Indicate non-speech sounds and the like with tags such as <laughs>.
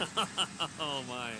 <laughs> oh my.